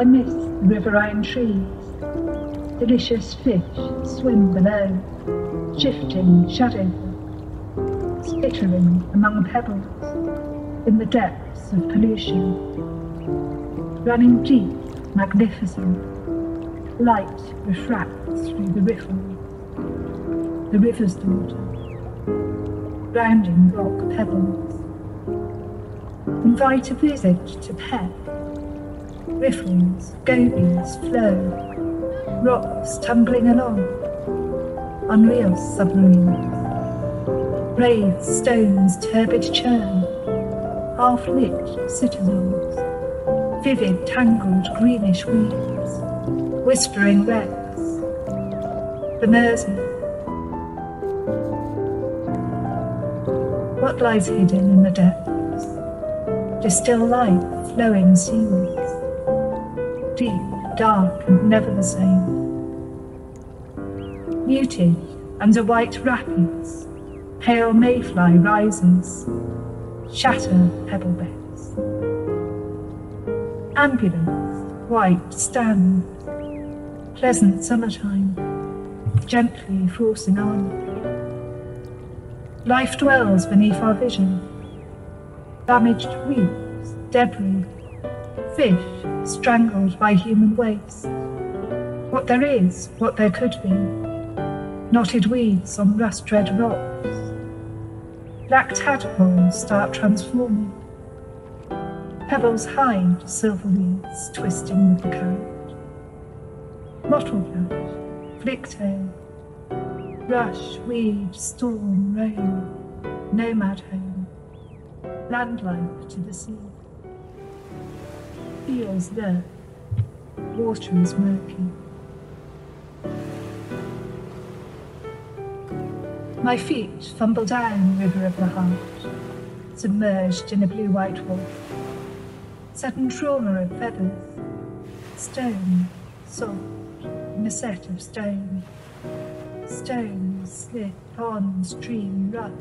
I miss the riverine trees. Delicious fish swim below, shifting shadow, skittering among pebbles in the depths of pollution. Running deep, magnificent, light refracts through the riffles. The river's daughter, rounding rock pebbles. Invite a visit to Pep. Riffles, gobies flow, rocks tumbling along, unreal submarines. Brave stones turbid churn, half-lit citizens, vivid tangled greenish weeds, whispering wrecks. The Mersey. What lies hidden in the depths? Distill light flowing seawards, deep, dark, and never the same. Muted under white rapids, pale mayfly rises, shatter pebble beds. Ambulance, white stand, pleasant summertime, gently forcing on. Life dwells beneath our vision. Damaged reefs, debris, fish strangled by human waste. What there is, what there could be. Knotted weeds on rust red rocks. Black tadpoles start transforming. Pebbles hide silver weeds twisting with the current. Mottleflash, flicktail, rush, weed, storm, rain, nomad home, land life to the sea. Feels there, water is murky. My feet fumble down the river of the heart, submerged in a blue-white wall. Sudden trauma of feathers, stone, soft, in a set of stone. Stones slip on stream rough.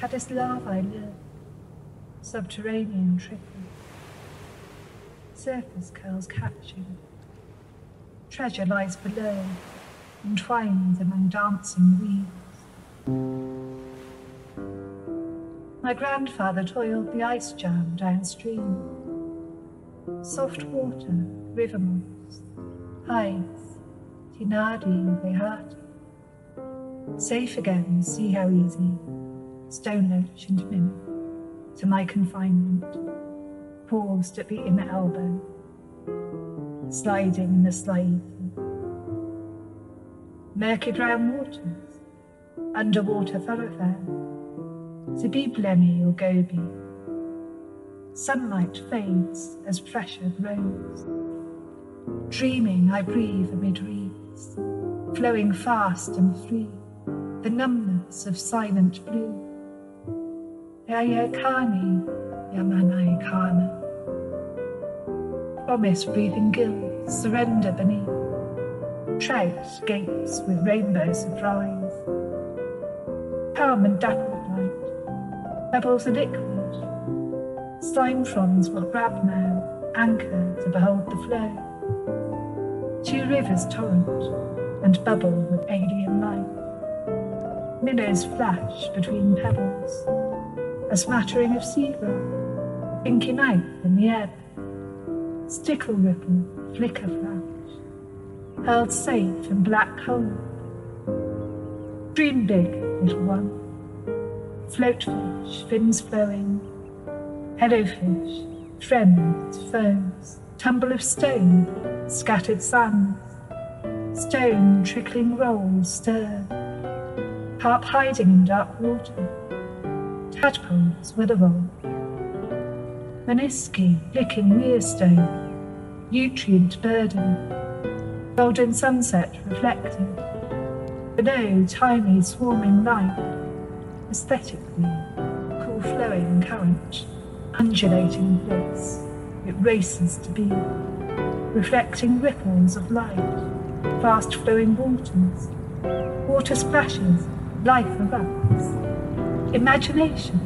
Caddis larvae live, subterranean trickle. Surface curls catching. Treasure lies below, entwined among dancing weeds. My grandfather toiled the ice jam downstream. Soft water, river moss, hides, tinadi behati. Safe again, see how easy, stone loach and mimic, to my confinement, paused at the inner elbow, sliding in the slide. Murky brown waters, underwater thoroughfare, to be Blenny or goby. Sunlight fades as pressure grows. Dreaming, I breathe amid reeds, flowing fast and free, the numbness of silent blue. Yayakani, Yamanai Kana. Promise breathing gills, surrender beneath. Trout gapes with rainbow surprise. Palm and dappled light, pebbles and liquid. Slime fronds will grab now, anchor to behold the flow. Two rivers torrent and bubble with alien light. Minnows flash between pebbles, a smattering of seagull, pinky night in the ebb. Stickle ripple, flicker flash, held safe in black hole. Dream big, little one. Floatfish, fins flowing, Hellowfish, friends, foes, tumble of stone, scattered sands, stone trickling rolls stir, carp hiding in dark water, tadpoles with a roll, Maniski licking weirstone, nutrient burden, golden sunset reflected, below tiny swarming light, aesthetically cool flowing current. Undulating bliss, it races to be, reflecting ripples of light, fast flowing waters, water splashes, life erupts, imagination.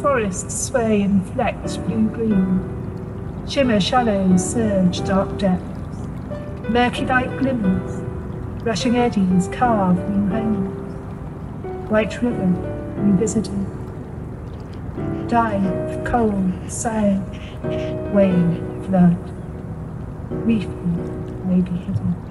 Forests sway and flex blue green, Shimmer shallows, surge dark depths. Murky light glimmers, rushing eddies carve new homes. White river revisited. Dive, cold, sail, wave, flood. Reef may be hidden.